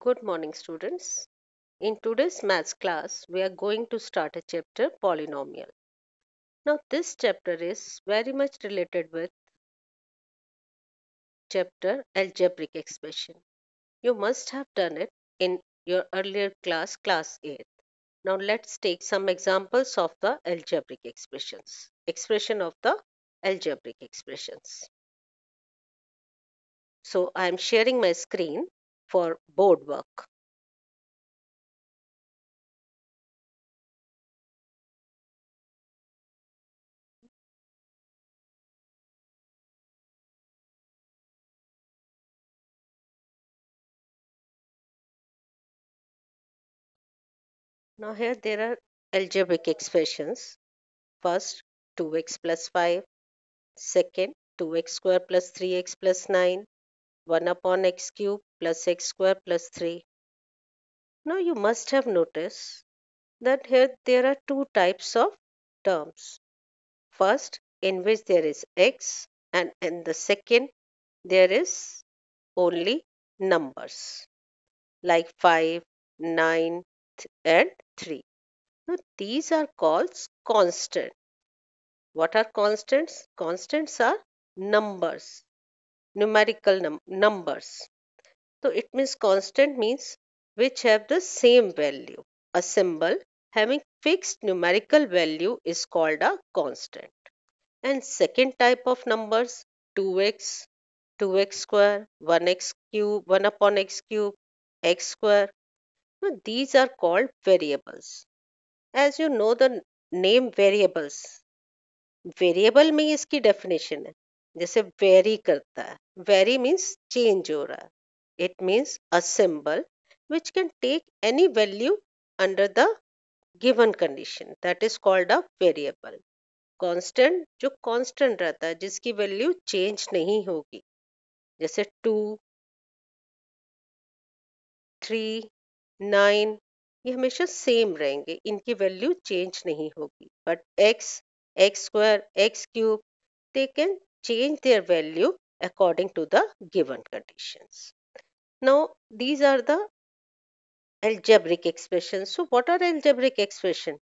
Good morning, students. In today's maths class, we are going to start a chapter polynomial. Now, this chapter is very much related with chapter algebraic expression. You must have done it in your earlier class, class 8. Now, let's take some examples of the algebraic expressions. Expression of the algebraic expressions. So, I am sharing my screen for board work. Now here there are algebraic expressions. First 2x plus 5, second 2x square plus 3x plus 9, 1 upon x cube plus x square plus 3. Now you must have noticed that here there are two types of terms. First in which there is x and in the second there is only numbers like 5, 9 and 3. Now, these are called constant. What are constants? Constants are numbers, numerical num numbers. So, it means constant means which have the same value. A symbol having fixed numerical value is called a constant. And second type of numbers 2x, 2x square, 1x cube, 1 upon x cube, x square. So, these are called variables. As you know the name variables variable में इसकी definition है जैसे very करता है Vary means change हो रहा है. It means a symbol which can take any value under the given condition. That is called a variable. Constant जो constant रहता है जिसकी value change नहीं होगी जैसे टू थ्री नाइन ये हमेशा सेम रहेंगे इनकी वैल्यू चेंज नहीं होगी but x x square x cube they can change their value according to the given conditions. Now, these are the algebraic expressions. So, what are algebraic expressions?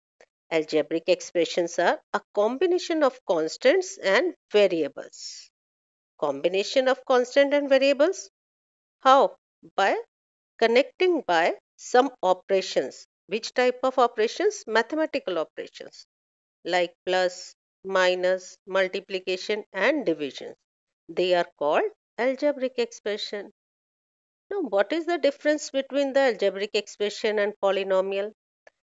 Algebraic expressions are a combination of constants and variables. Combination of constant and variables? How? By connecting by some operations. Which type of operations? Mathematical operations like plus, minus, multiplication and division. They are called algebraic expression. Now, what is the difference between the algebraic expression and polynomial?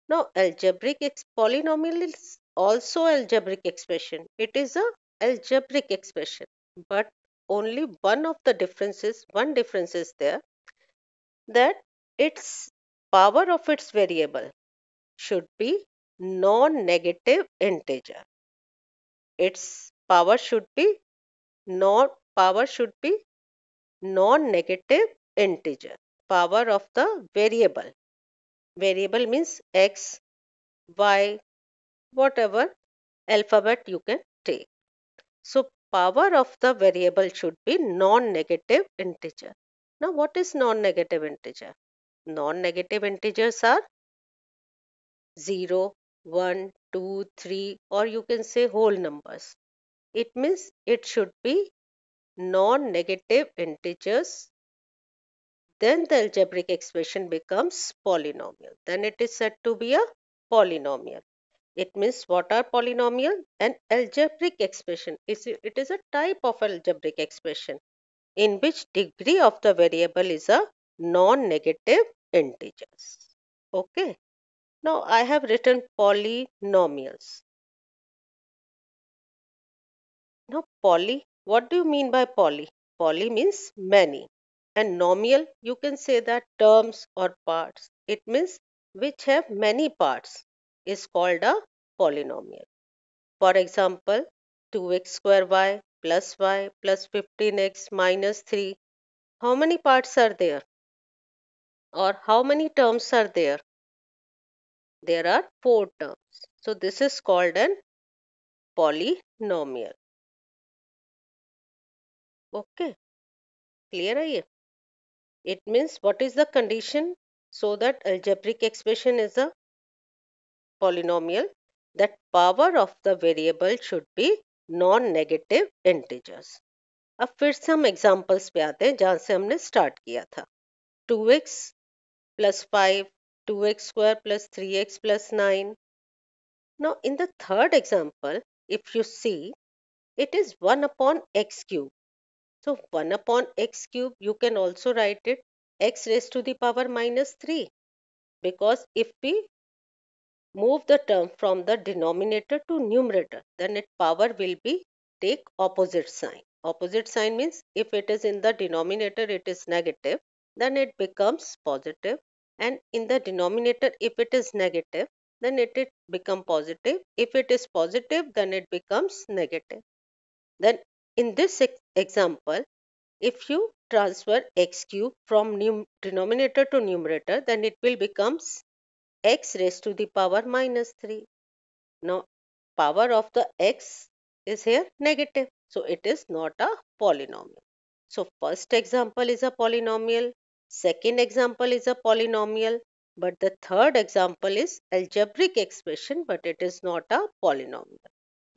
Now, algebraic polynomial is also algebraic expression. It is a algebraic expression, but only one of the differences, one difference is there that its power of its variable should be non-negative integer. Its power should be non power should be non-negative integer. Power of the variable. Variable means x, y, whatever alphabet you can take. So power of the variable should be non-negative integer. Now what is non-negative integer? Non-negative integers are 0, 1, 2, 3 or you can say whole numbers. It means it should be non-negative integers. Then the algebraic expression becomes polynomial. Then it is said to be a polynomial. It means what are polynomial? An algebraic expression. It is a type of algebraic expression in which degree of the variable is a non-negative integers. Okay. Now I have written polynomials. Now poly, what do you mean by poly? Poly means many and nomial you can say that terms or parts. It means which have many parts is called a polynomial. For example, 2x square y plus y plus 15x minus 3. How many parts are there? Or how many terms are there? there are four terms. So this is called an polynomial. Okay, clear है ये? It means what is the condition so that algebraic expression is a polynomial that power of the variable should be non-negative integers. अब फिर से हम examples पे आते हैं जहाँ से हमने स्टार्ट किया था 2x plus 5, 2x square plus 3x plus 9. Now in the third example, if you see, it is 1 upon x cube. so 1 upon x cube, you can also write it x raised to the power minus 3 because if we move the term from the denominator to numerator then its power will be take opposite sign. Opposite sign means if it is in the denominator it is negative then it becomes positive. And in the denominator if it is negative then it, it become positive. If it is positive then it becomes negative. Then in this example if you transfer x cube from denominator to numerator then it will becomes x raised to the power minus 3. Now, power of the x is here negative. So, it is not a polynomial. So, first example is a polynomial. Second example is a polynomial. But the third example is algebraic expression but it is not a polynomial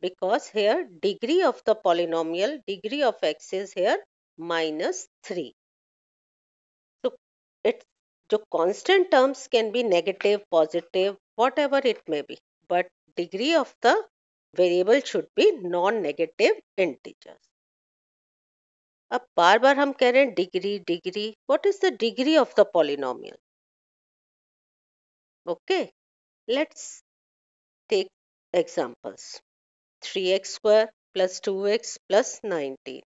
Because here degree of the polynomial, degree of x is here minus 3. So, it's जो constant terms can be negative, positive, whatever it may be, but degree of the variable should be non-negative integers. अब बार बार हम कह रहे हैं degree degree what is the degree of the polynomial okay let's take examples 3x square plus 2x plus 19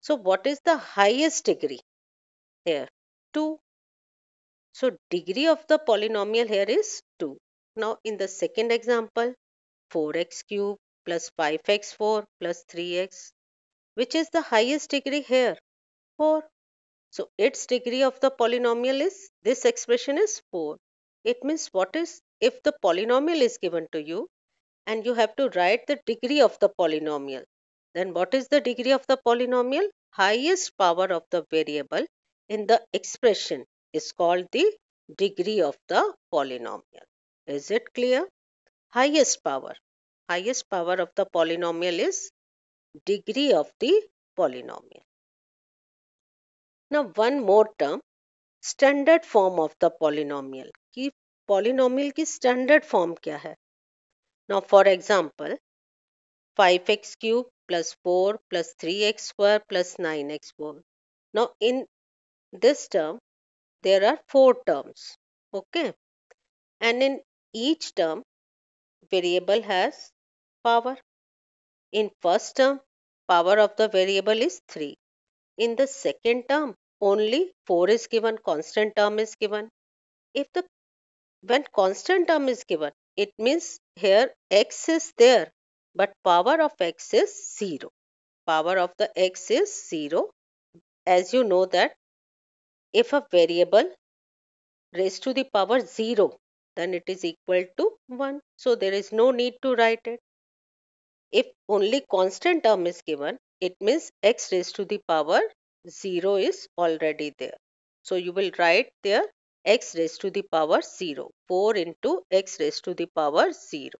so what is the highest degree here 2 So degree of the polynomial here is 2. Now in the second example 4x cube plus 5x4 plus 3x which is the highest degree here 4. So its degree of the polynomial is this expression is 4. It means what is if the polynomial is given to you and you have to write the degree of the polynomial then what is the degree of the polynomial? Highest power of the variable in the expression is called the degree of the polynomial. Is it clear? Highest power. Highest power of the polynomial is degree of the polynomial. Now one more term standard form of the polynomial कि polynomial की standard form क्या है now for example 5x cube plus 4 plus 3x square plus 9x4 now in this term there are four terms okay? And in each term variable has power. In first term power of the variable is 3 in the second term only 4 is given constant term is given. If the when constant term is given it means here x is there but power of x is 0 power of the x is 0 as you know that if a variable raised to the power 0, then it is equal to 1. So there is no need to write it. If only constant term is given, it means x raised to the power 0 is already there. So you will write there x raised to the power 0. 4 into x raised to the power 0.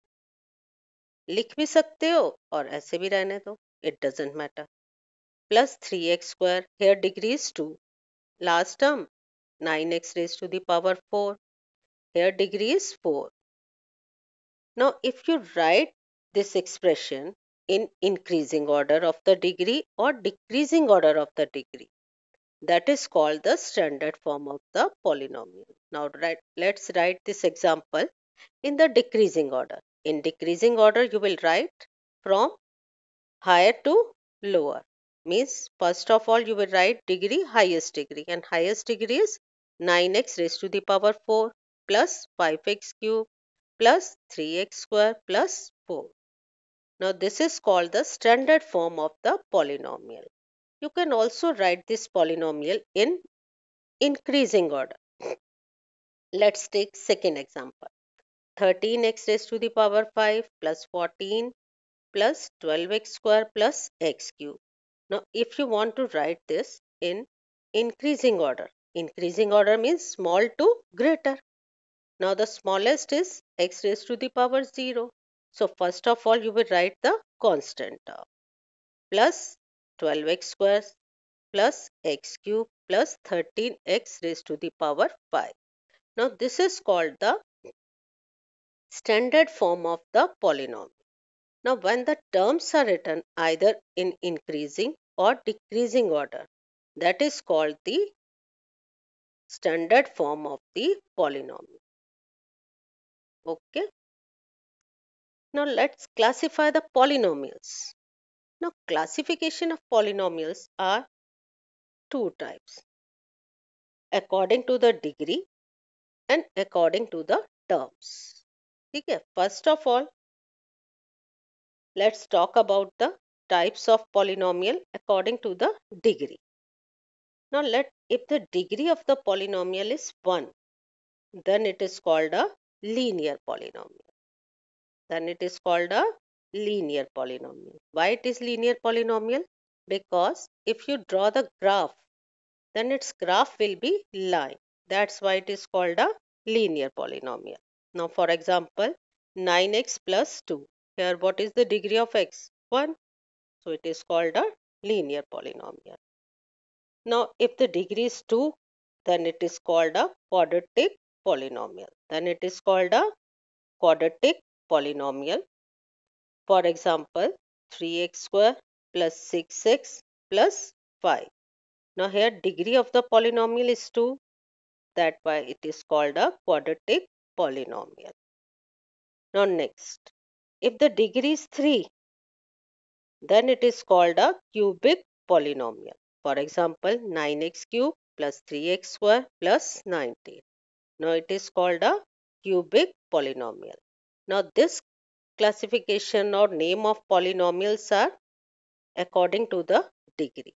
लिख भी सकते हो और ऐसे भी रहने दो doesn't matter. Plus 3x square, here degree is 2. Last term 9x raised to the power 4. Here degree is 4. Now if you write this expression in increasing order of the degree or decreasing order of the degree, that is called the standard form of the polynomial. Now write, let's write this example in the decreasing order. In decreasing order, you will write from higher to lower means first of all you will write degree highest degree and highest degree is 9x raised to the power 4 plus 5x cube plus 3x square plus 4. Now this is called the standard form of the polynomial. You can also write this polynomial in increasing order. Let's take second example. 13x raised to the power 5 plus 14 plus 12x square plus x cube. Now, if you want to write this in increasing order, Increasing order means small to greater. Now the smallest is x raised to the power 0. So first of all you will write the constant term plus 12x square plus x cube plus 13x raised to the power 5. Now this is called the standard form of the polynomial. Now when the terms are written either in increasing or decreasing order, that is called the standard form of the polynomial. Okay. Now let's classify the polynomials. Now classification of polynomials are two types according to the degree and according to the terms. Okay. First of all, let's talk about the types of polynomial according to the degree. Now let if the degree of the polynomial is 1, then it is called a linear polynomial. Then it is called a linear polynomial. Why it is linear polynomial? Because if you draw the graph, then its graph will be line. That's why it is called a linear polynomial. Now for example, 9x plus 2. Here what is the degree of x? 1. So it is called a linear polynomial. Now if the degree is 2, then it is called a quadratic polynomial. Then it is called a quadratic polynomial. For example, 3x square plus 6x plus 5. Now here degree of the polynomial is 2. That why it is called a quadratic polynomial. Now next, if the degree is 3, then it is called a cubic polynomial. For example, 9x cube plus 3x square plus 19. Now it is called a cubic polynomial. Now this classification or name of polynomials are according to the degree.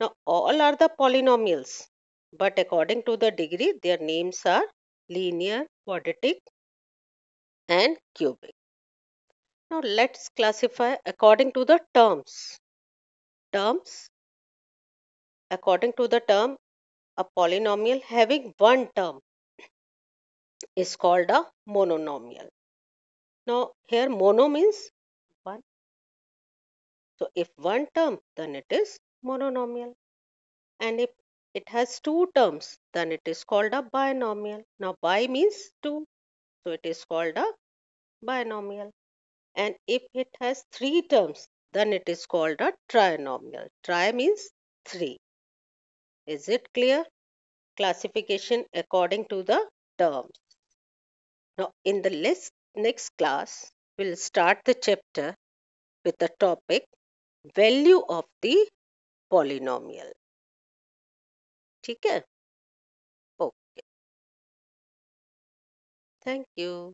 Now all are the polynomials but according to the degree their names are linear, quadratic and cubic. Now let's classify according to the terms. Terms according to the term a polynomial having one term is called a monomial. Now here mono means one. So if one term then it is monomial and if it has two terms then it is called a binomial. Now bi means two so it is called a binomial and if it has three terms then it is called a trinomial. Tri means three. Is it clear? Classification according to the terms. Now in the list, next class we'll start the chapter with the topic value of the polynomial. ठीक है? Okay. Thank you.